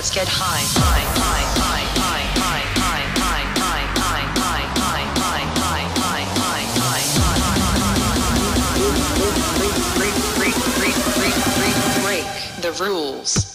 Let's get high, high, high, break the rules.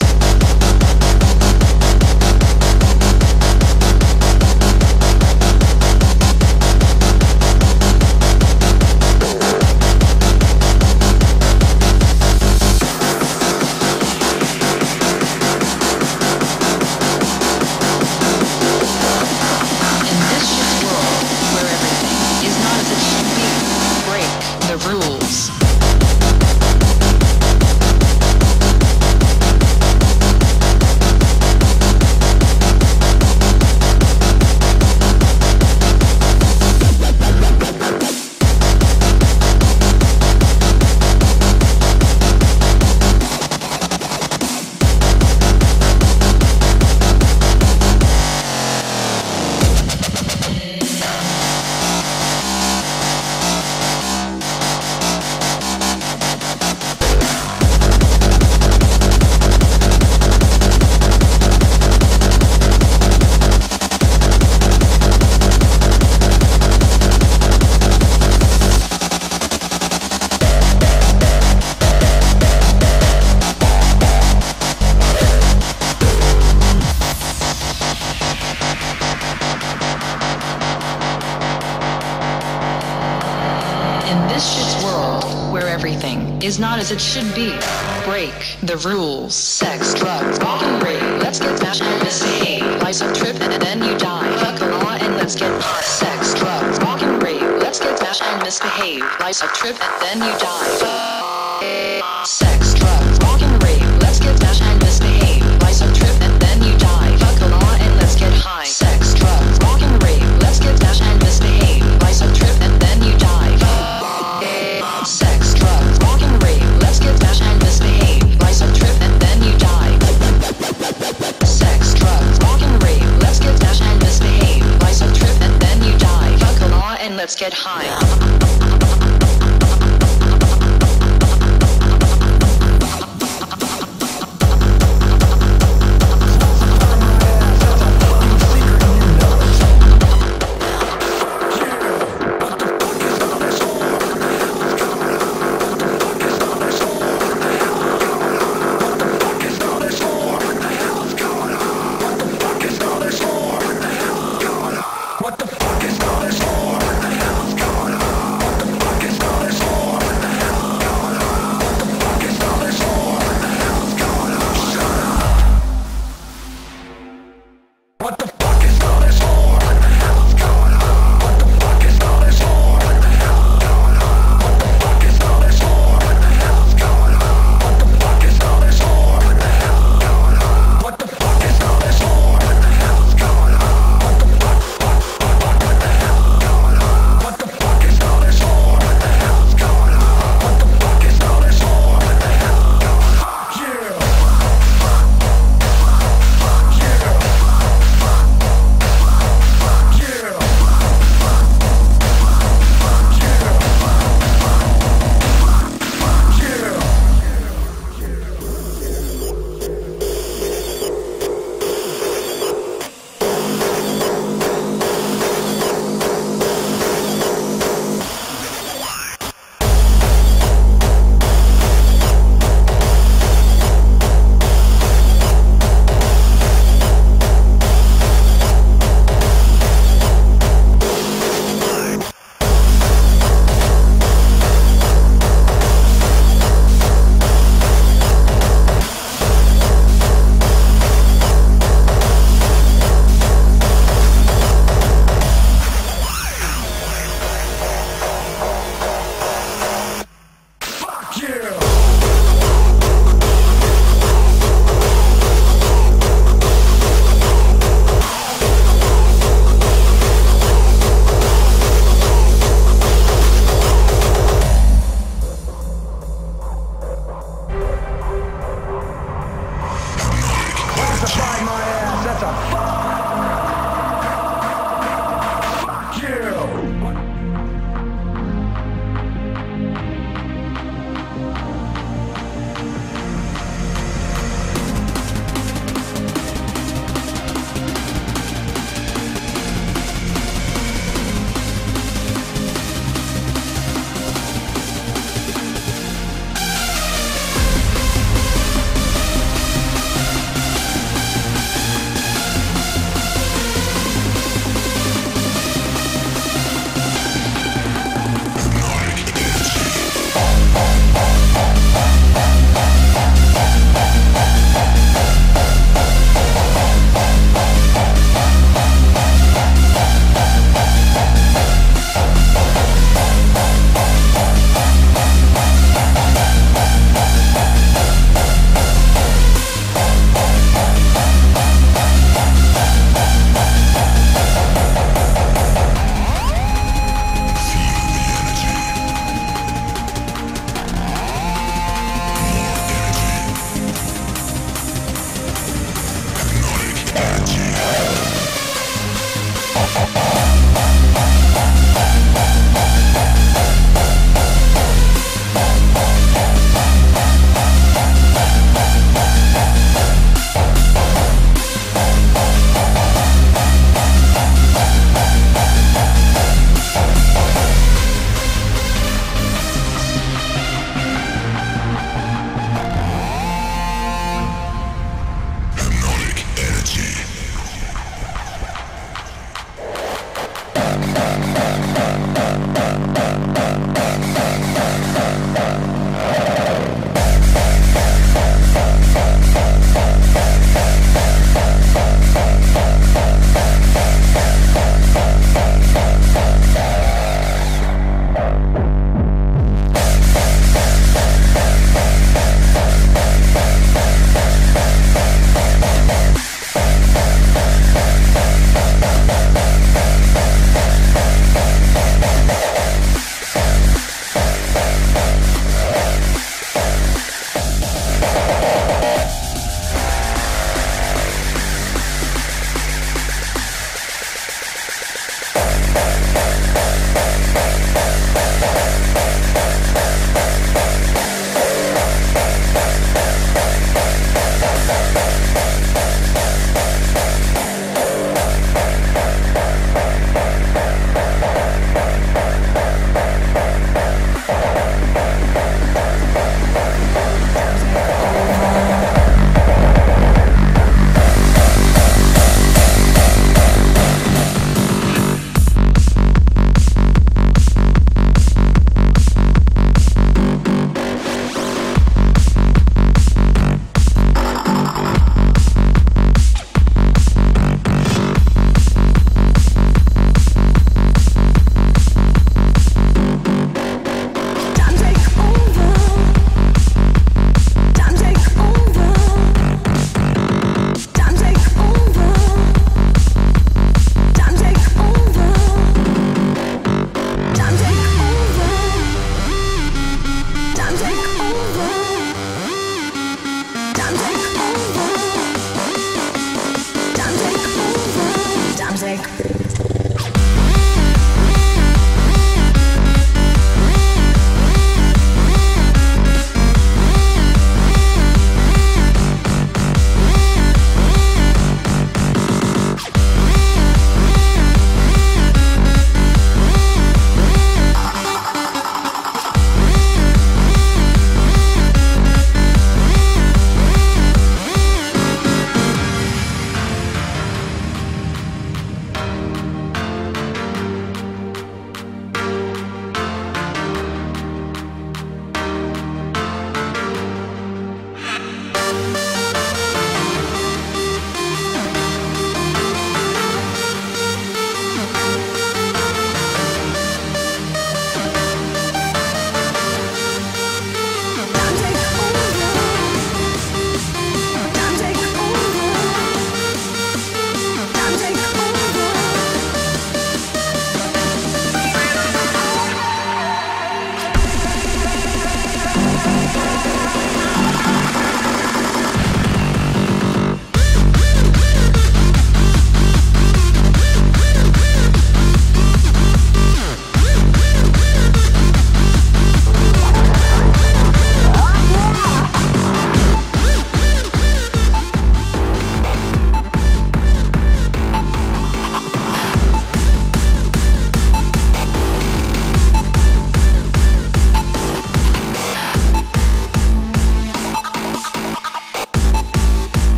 as it should be. Break the rules. Sex, drugs, rock and rave. Let's get smashed and misbehave. Life's a trip and then you die. Fuck the law and let's get high. Sex, drugs, rock and rave. Let's get smashed and misbehave. Life's a trip and then you die. Fuck. let's get high.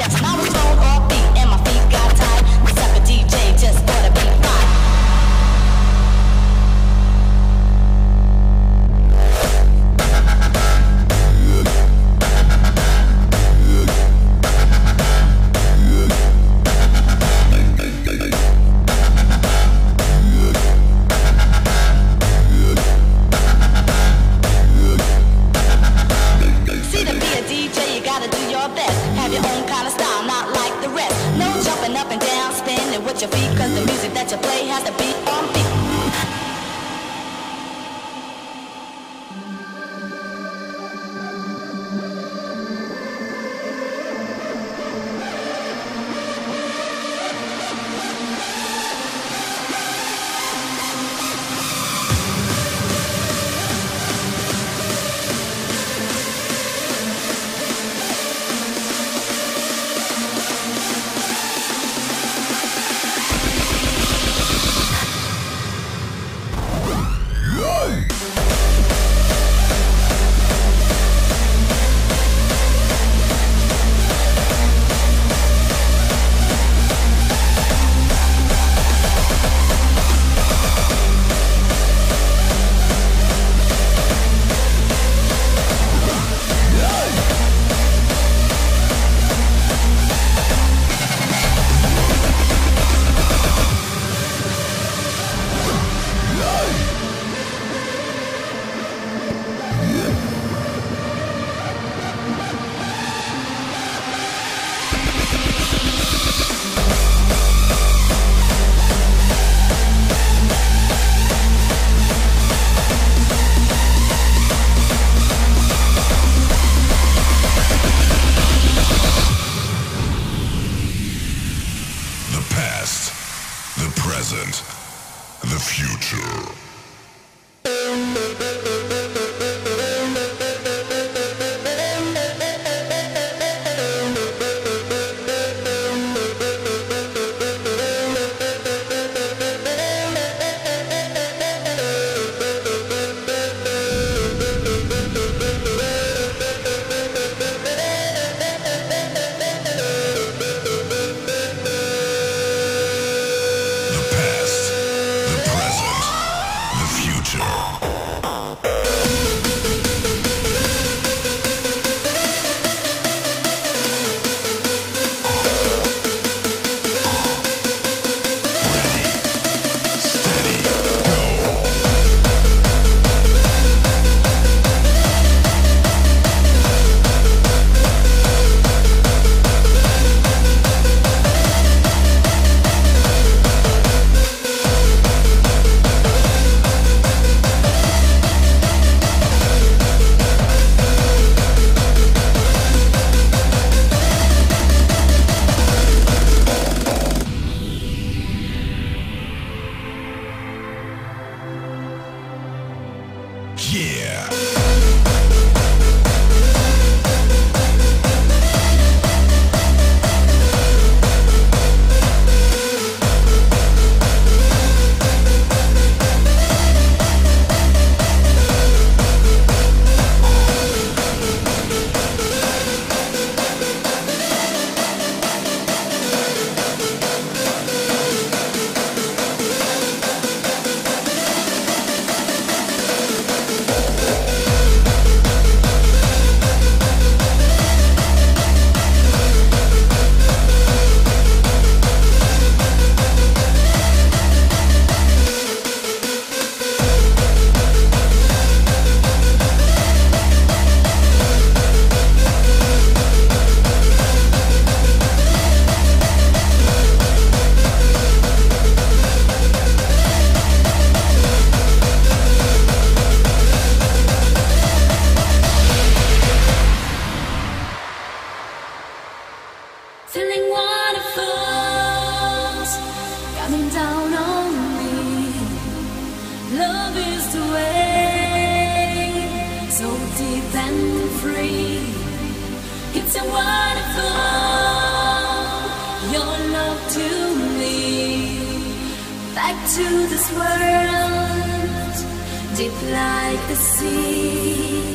A Michael Jackson. Yeah. Waterfalls coming down on me. Love is the way, so deep and free. It's a waterfall, your love to me. Back to this world, deep like the sea.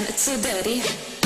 And it's so dirty.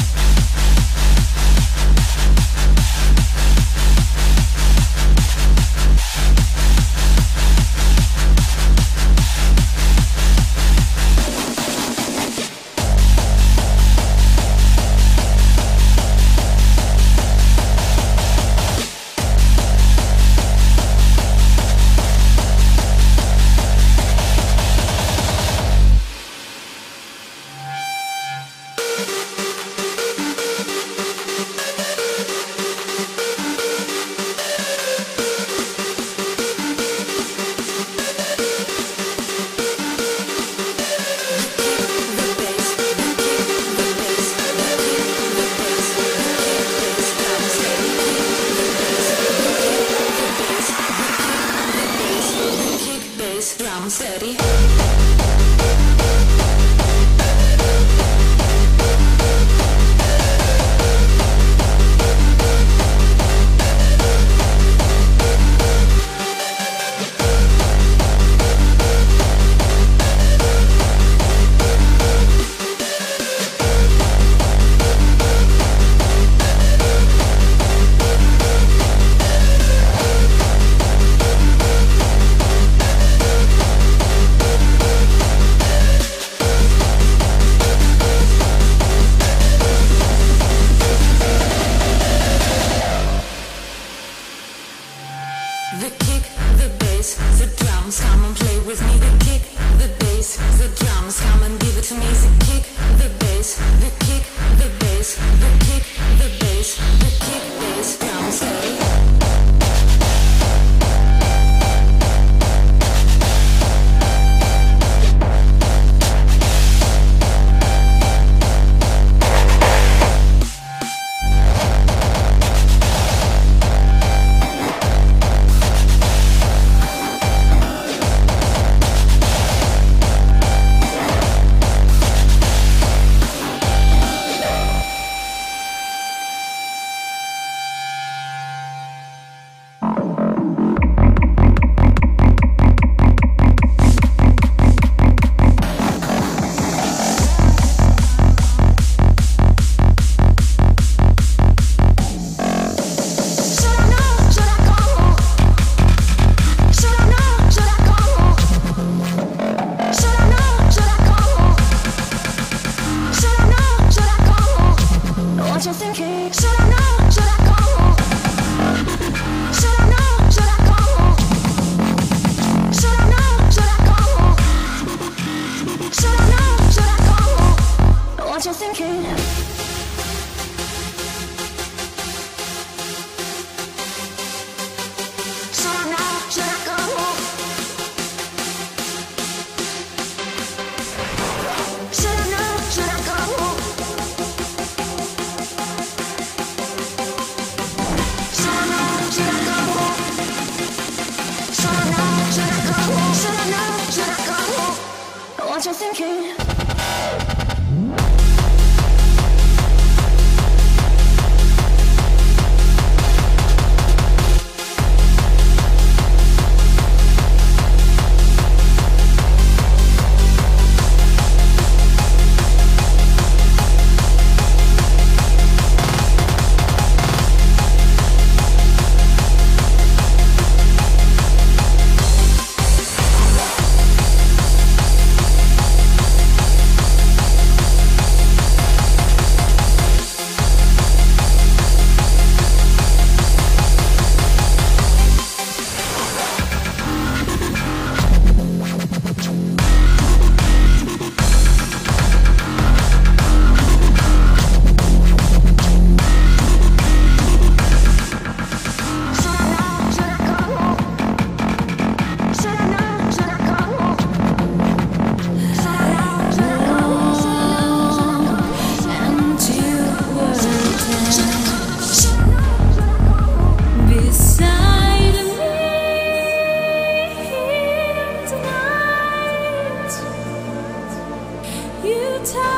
You